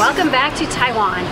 Welcome back to Taiwan.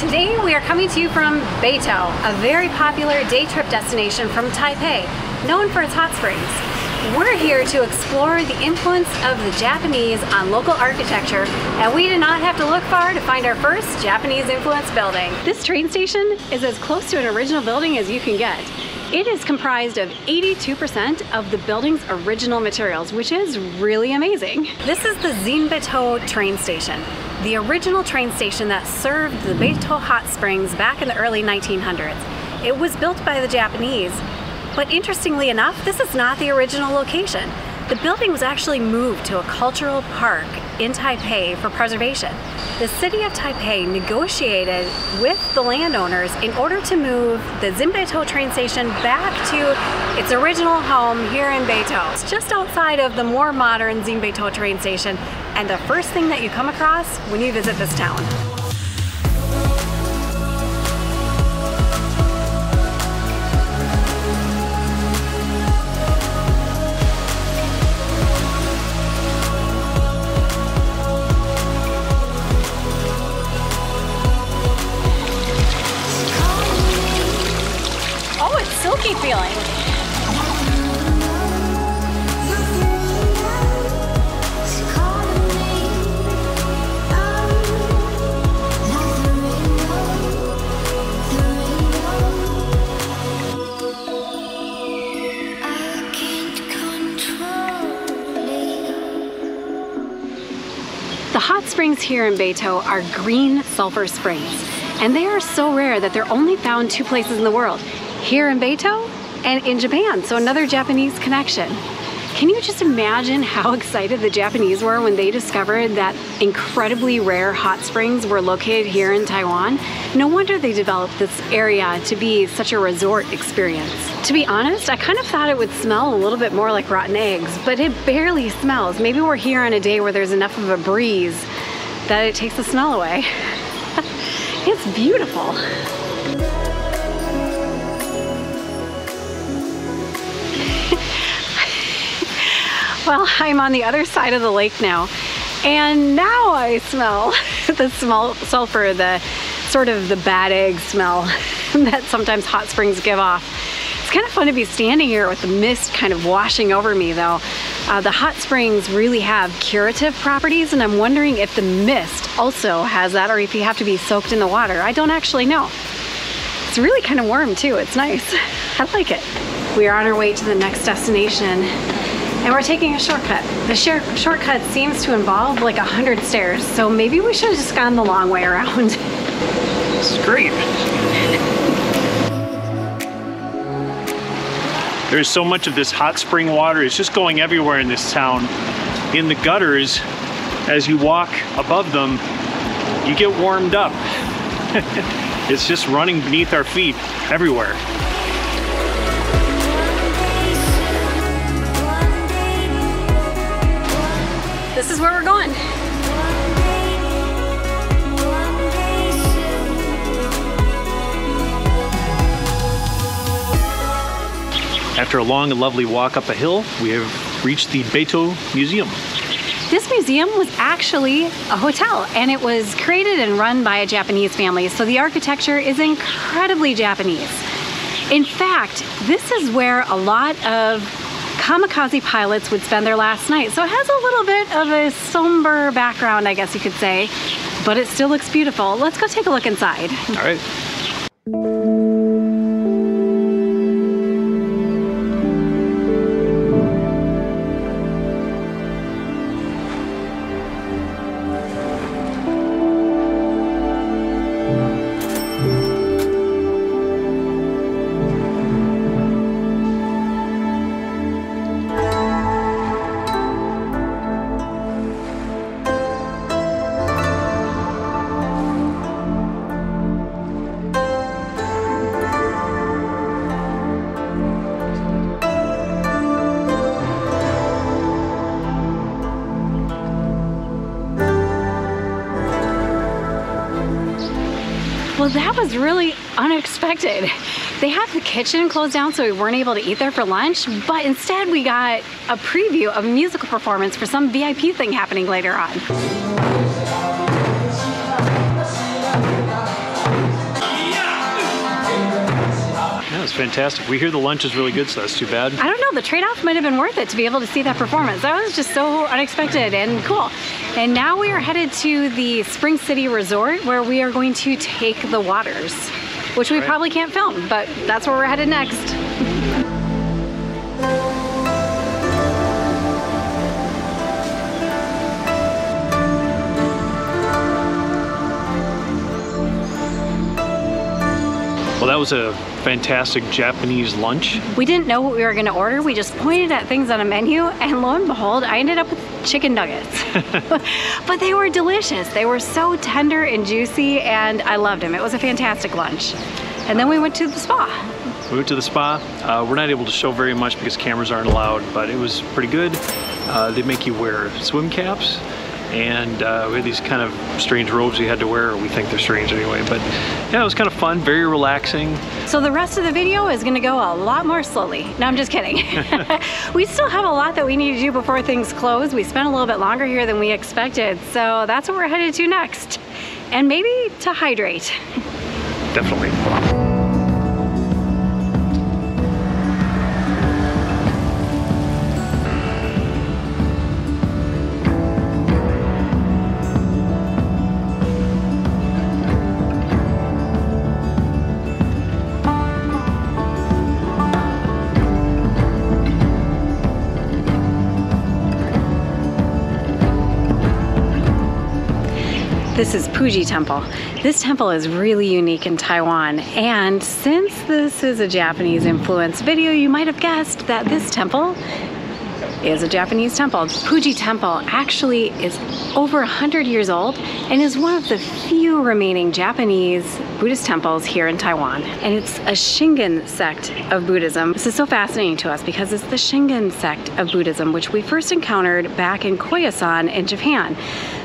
Today we are coming to you from Beitou, a very popular day trip destination from Taipei, known for its hot springs. We're here to explore the influence of the Japanese on local architecture, and we did not have to look far to find our first Japanese influence building. This train station is as close to an original building as you can get. It is comprised of 82% of the building's original materials, which is really amazing. This is the Xinbeitou train station, the original train station that served the Beitou Hot Springs back in the early 1900s. It was built by the Japanese but interestingly enough, this is not the original location. The building was actually moved to a cultural park in Taipei for preservation. The city of Taipei negotiated with the landowners in order to move the Xinbeitou train station back to its original home here in Beitou. It's just outside of the more modern Xinbeitou train station and the first thing that you come across when you visit this town. Silky feeling. The hot springs here in Beitou are green sulfur springs, and they are so rare that they're only found two places in the world, here in Beitou and in Japan, so another Japanese connection. Can you just imagine how excited the Japanese were when they discovered that incredibly rare hot springs were located here in Taiwan? No wonder they developed this area to be such a resort experience. To be honest, I kind of thought it would smell a little bit more like rotten eggs, but it barely smells. Maybe we're here on a day where there's enough of a breeze that it takes the smell away. it's beautiful. Well, I'm on the other side of the lake now, and now I smell the smell sulfur, the sort of the bad egg smell that sometimes hot springs give off. It's kind of fun to be standing here with the mist kind of washing over me though. Uh, the hot springs really have curative properties and I'm wondering if the mist also has that or if you have to be soaked in the water. I don't actually know. It's really kind of warm too. It's nice. I like it. We are on our way to the next destination and we're taking a shortcut. The shortcut seems to involve like a hundred stairs, so maybe we should have just gone the long way around. Scream. There's so much of this hot spring water. It's just going everywhere in this town. In the gutters, as you walk above them, you get warmed up. it's just running beneath our feet everywhere. This is where we're going. After a long and lovely walk up a hill, we have reached the Beitou Museum. This museum was actually a hotel and it was created and run by a Japanese family, so the architecture is incredibly Japanese. In fact, this is where a lot of kamikaze pilots would spend their last night. So it has a little bit of a somber background, I guess you could say, but it still looks beautiful. Let's go take a look inside. All right. That was really unexpected. They had the kitchen closed down so we weren't able to eat there for lunch, but instead we got a preview of a musical performance for some VIP thing happening later on. Fantastic. We hear the lunch is really good, so that's too bad. I don't know, the trade-off might have been worth it to be able to see that performance. That was just so unexpected and cool. And now we are headed to the Spring City Resort where we are going to take the waters, which we right. probably can't film, but that's where we're headed next. Well, that was a fantastic Japanese lunch. We didn't know what we were going to order. We just pointed at things on a menu, and lo and behold, I ended up with chicken nuggets. but they were delicious. They were so tender and juicy, and I loved them. It was a fantastic lunch. And then we went to the spa. We went to the spa. Uh, we're not able to show very much because cameras aren't allowed, but it was pretty good. Uh, they make you wear swim caps and uh, we had these kind of strange robes we had to wear, we think they're strange anyway, but yeah, it was kind of fun, very relaxing. So the rest of the video is gonna go a lot more slowly. No, I'm just kidding. we still have a lot that we need to do before things close. We spent a little bit longer here than we expected, so that's what we're headed to next. And maybe to hydrate. Definitely. This is Puji Temple. This temple is really unique in Taiwan and since this is a Japanese influence video you might have guessed that this temple is a Japanese temple. Puji Temple actually is over 100 years old and is one of the few remaining Japanese Buddhist temples here in Taiwan. And it's a Shingon sect of Buddhism. This is so fascinating to us because it's the Shingon sect of Buddhism, which we first encountered back in Koyasan in Japan.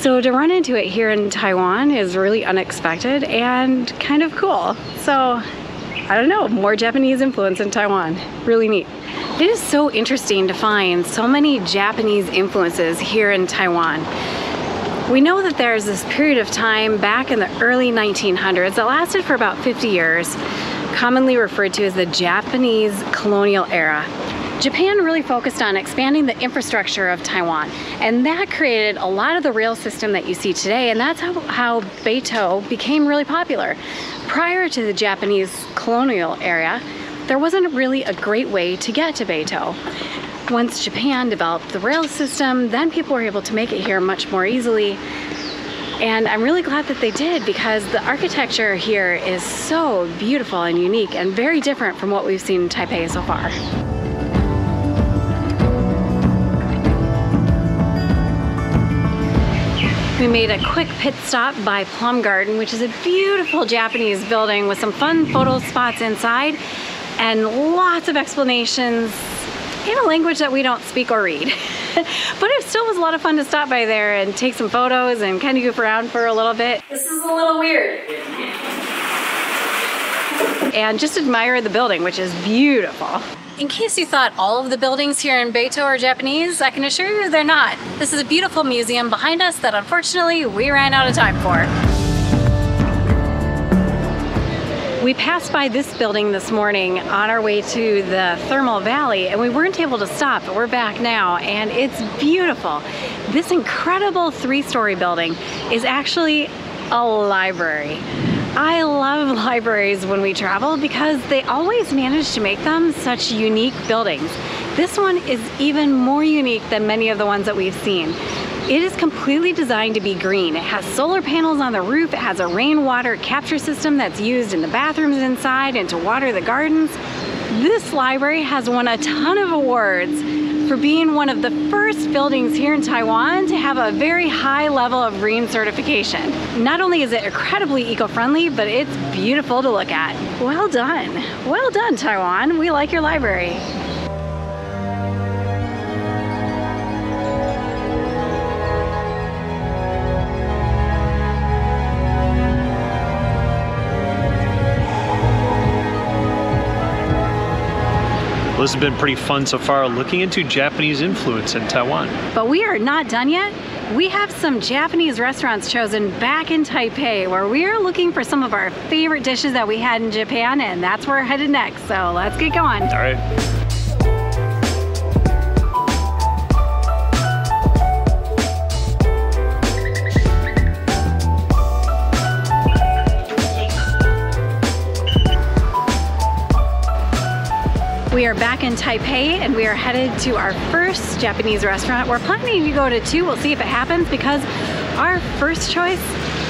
So to run into it here in Taiwan is really unexpected and kind of cool. So I don't know, more Japanese influence in Taiwan. Really neat. It is so interesting to find so many Japanese influences here in Taiwan. We know that there's this period of time back in the early 1900s that lasted for about 50 years, commonly referred to as the Japanese colonial era. Japan really focused on expanding the infrastructure of Taiwan, and that created a lot of the rail system that you see today, and that's how, how Beitou became really popular. Prior to the Japanese colonial era, there wasn't really a great way to get to Beitou. Once Japan developed the rail system, then people were able to make it here much more easily. And I'm really glad that they did because the architecture here is so beautiful and unique and very different from what we've seen in Taipei so far. We made a quick pit stop by Plum Garden, which is a beautiful Japanese building with some fun photo spots inside and lots of explanations in a language that we don't speak or read. but it still was a lot of fun to stop by there and take some photos and kind of goof around for a little bit. This is a little weird. And just admire the building, which is beautiful. In case you thought all of the buildings here in Beitou are Japanese, I can assure you they're not. This is a beautiful museum behind us that unfortunately we ran out of time for. We passed by this building this morning on our way to the Thermal Valley and we weren't able to stop, but we're back now and it's beautiful. This incredible three-story building is actually a library. I love libraries when we travel because they always manage to make them such unique buildings. This one is even more unique than many of the ones that we've seen. It is completely designed to be green. It has solar panels on the roof, it has a rainwater capture system that's used in the bathrooms inside and to water the gardens. This library has won a ton of awards for being one of the first buildings here in Taiwan to have a very high level of green certification. Not only is it incredibly eco-friendly, but it's beautiful to look at. Well done. Well done, Taiwan. We like your library. Well, this has been pretty fun so far looking into Japanese influence in Taiwan. But we are not done yet We have some Japanese restaurants chosen back in Taipei where we are looking for some of our favorite dishes that we had in Japan and that's where we're headed next. So let's get going. All right. Are back in Taipei and we are headed to our first Japanese restaurant. We're planning to go to two, we'll see if it happens because our first choice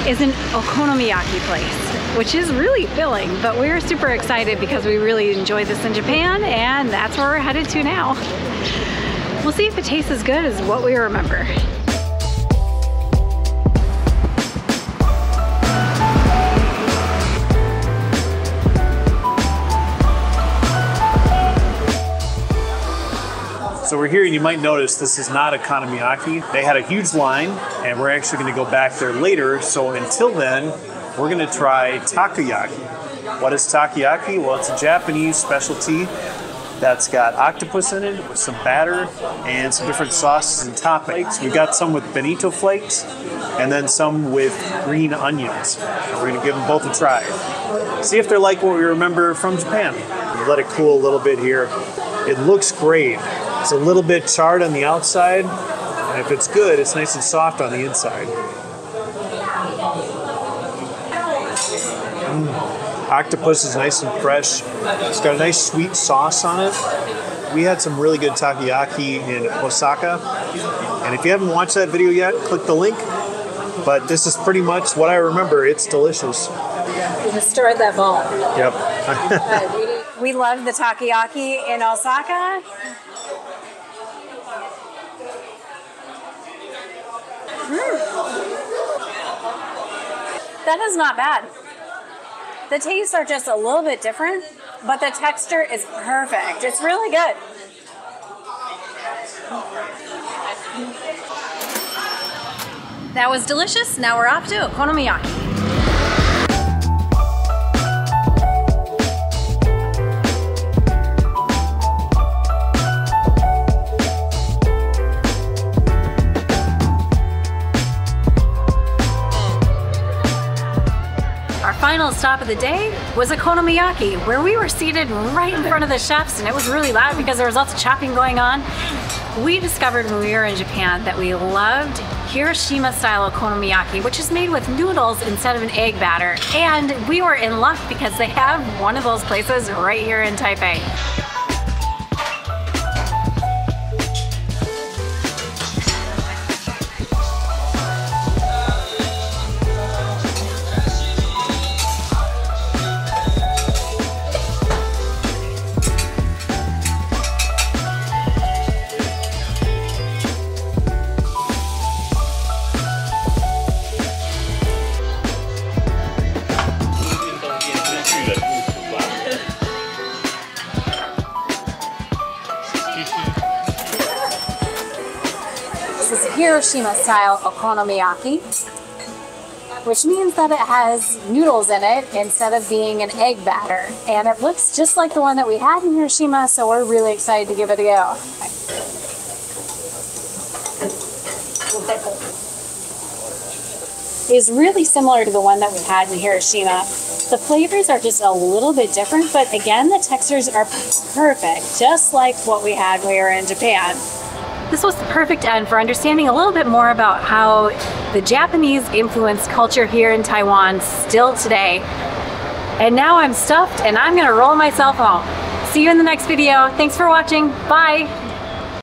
is an okonomiyaki place, which is really filling, but we're super excited because we really enjoyed this in Japan and that's where we're headed to now. We'll see if it tastes as good as what we remember. So we're here and you might notice this is not okonomiyaki. They had a huge line and we're actually gonna go back there later. So until then, we're gonna try takoyaki. What is takoyaki? Well, it's a Japanese specialty that's got octopus in it with some batter and some different sauces and toppings. We got some with bonito flakes and then some with green onions. We're gonna give them both a try. See if they're like what we remember from Japan. Let it cool a little bit here. It looks great. It's a little bit charred on the outside, and if it's good, it's nice and soft on the inside. Mm. Octopus is nice and fresh. It's got a nice sweet sauce on it. We had some really good takoyaki in Osaka, and if you haven't watched that video yet, click the link. But this is pretty much what I remember. It's delicious. Historic level. Yep. we love the takoyaki in Osaka. That is not bad. The tastes are just a little bit different, but the texture is perfect. It's really good. That was delicious. Now we're off to okonomiyaki. Final stop of the day was Okonomiyaki, where we were seated right in front of the chefs and it was really loud because there was lots of chopping going on. We discovered when we were in Japan that we loved Hiroshima style okonomiyaki, which is made with noodles instead of an egg batter. And we were in luck because they have one of those places right here in Taipei. Hiroshima style okonomiyaki, which means that it has noodles in it instead of being an egg batter. And it looks just like the one that we had in Hiroshima, so we're really excited to give it a go. Is really similar to the one that we had in Hiroshima. The flavors are just a little bit different, but again, the textures are perfect, just like what we had when we were in Japan. This was the perfect end for understanding a little bit more about how the Japanese influenced culture here in Taiwan still today. And now I'm stuffed and I'm gonna roll myself home. See you in the next video. Thanks for watching. Bye.